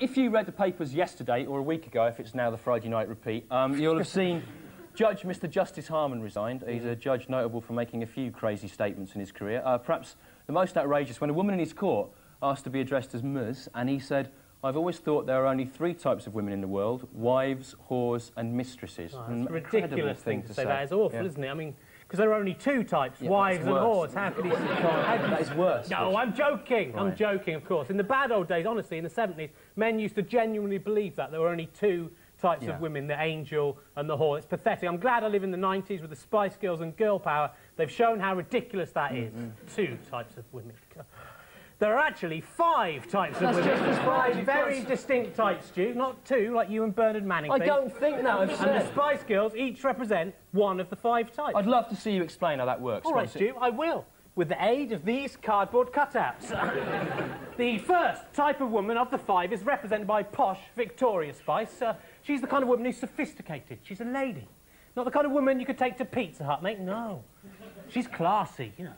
If you read the papers yesterday or a week ago, if it's now the Friday night repeat, um, you'll have seen Judge Mr. Justice Harman resigned. He's a judge notable for making a few crazy statements in his career. Uh, perhaps the most outrageous when a woman in his court asked to be addressed as Ms, and he said, I've always thought there are only three types of women in the world wives, whores, and mistresses. Oh, An a ridiculous thing to say. say. That is awful, Yeah. isn't it? I mean, because there are only two types, Yeah, wives and whores. How could he... That is worse. No, I'm joking. I'm joking, of course. In the bad old days, honestly, in the 70s, men used to genuinely believe that there were only two types Yeah. of women, the angel and the whore. It's pathetic. I'm glad I live in the 90s with the Spice Girls and girl power. They've shown how ridiculous that is. Two types of women. There are actually five types of That's women. five. Very distinct types, Stu. Not two, like you and Bernard Manning. I think. don't think that, I've And the. Spice Girls each represent one of the five types. I'd love to see you explain how that works. All on, Stu, I will, with the aid of these cardboard cutouts. the first type of woman of the five is represented by posh Victoria Spice. Uh, she's the kind of woman who's sophisticated. She's a lady. Not the kind of woman you could take to Pizza Hut, mate. No. She's classy, you know.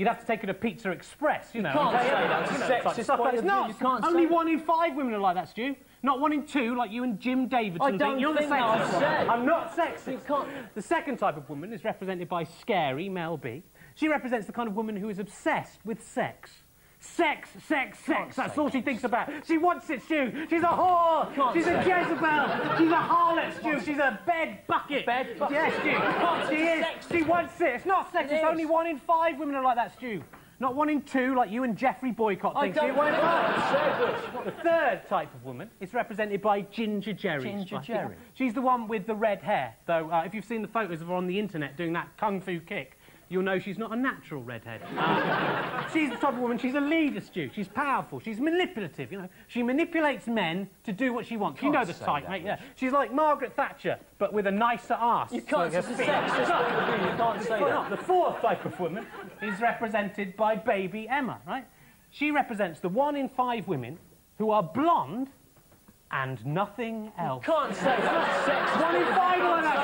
You'd have to take her to Pizza Express, you know. can't say that. It's you know, a type sexist stuff point like- It's not. You can't Only one in five women are like that, Stu. Not one in two, like you and Jim Davidson. I don't You're think the that, sexist said. I'm not sexist. You can't- The second type of woman is represented by scary Mel B. She represents the kind of woman who is obsessed with sex. Sex, sex, sex. That's all she thinks about. She wants it, Stu. She's a whore. She's a. Jezebel. She's a harlot, Stu. She's a bed bucket. Bed bucket. Yes, Stu. She is. She wants it. It's not sex. It's only one in five women are like that, Stu. Not one in two, like you and Geoffrey Boycott I think. don't Stu. One in think five. that. The third type of woman is represented by Ginger Geri. Ginger Geri. She's the one with the red hair. Though, uh, if you've seen the photos of her on the internet doing that kung fu kick, you'll know she's not a natural redhead. Uh, she's the type of woman, she's a leader, Stu. She's powerful, she's manipulative, you know. She manipulates men to do what she wants. you know the type, that, mate, yeah. She's like Margaret Thatcher, but with a nicer arse. You can't. So It's a her feet- sexist point of view. You can't say that. The fourth type of woman is represented by baby Emma, right? She represents the one in five women who are blonde and nothing else. Can't say that. Sex. One in five like Can't say that, Stu.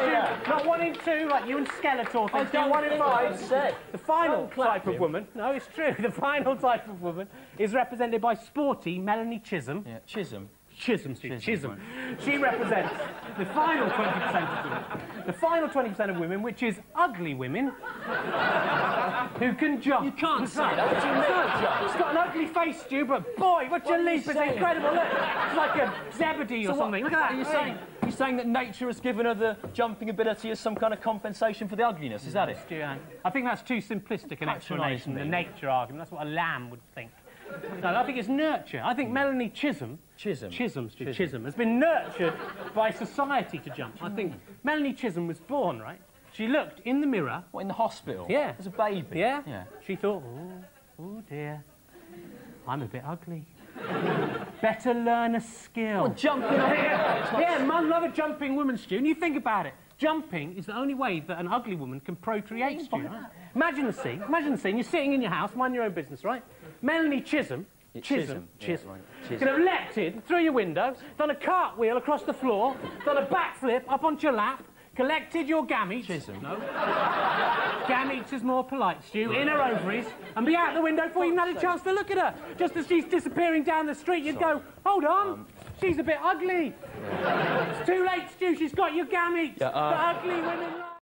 Not one in two, like you and Skeletor. I think, Stu. don't one in five. The final Don't type of woman, no, it's true. The final type of woman is represented by sporty Melanie Chisholm. Yeah, Chisholm. Chisholm, Stu, Chisholm, Chisholm. She represents the final 20% of women. The final 20% of women, which is ugly women who can jump. You can't say that. What do you mean, It's got an ugly face, Stu, but boy, what, What you are you leap is incredible. Look, it's like a Zebedee or So what- something. Look at that. Are you saying, you're saying that nature has given her the jumping ability as some kind of compensation for the ugliness? Is that it? Stu, I think that's too simplistic an explanation, the nature argument. That's what a lamb would think. No, I think it's nurture. I think mm. Melanie Chisholm, Chisholm. Chisholm, Chisholm. Chisholm, has been nurtured by society to jump. I think mm. Melanie Chisholm was born, right? She looked in the mirror. What, in the hospital? Yeah. As a baby? Yeah? Yeah. She thought, oh, oh dear, I'm a bit ugly. Better learn a skill. Well, jumping on Yeah, man, love a jumping woman, Stu. And you think about it. Jumping is the only way that an ugly woman can procreate, Stu. Right? Imagine the scene. Imagine the scene. You're sitting in your house, mind your own business, right? Melanie Chisholm. Yeah, Chisholm. Chisholm. Yeah, Chisholm. right. Could Chisholm. have leapt in through your window, done a cartwheel across the floor, done a backflip up onto your lap, collected your gametes. Chisholm. No. Gametes is more polite, Stu. In her ovaries, and be out the window before you even had a chance to look at her. Just as she's disappearing down the street, you'd go, hold on, she's a bit ugly. It's too late, Stu. She's got your gametes. Yeah, uh, the ugly women.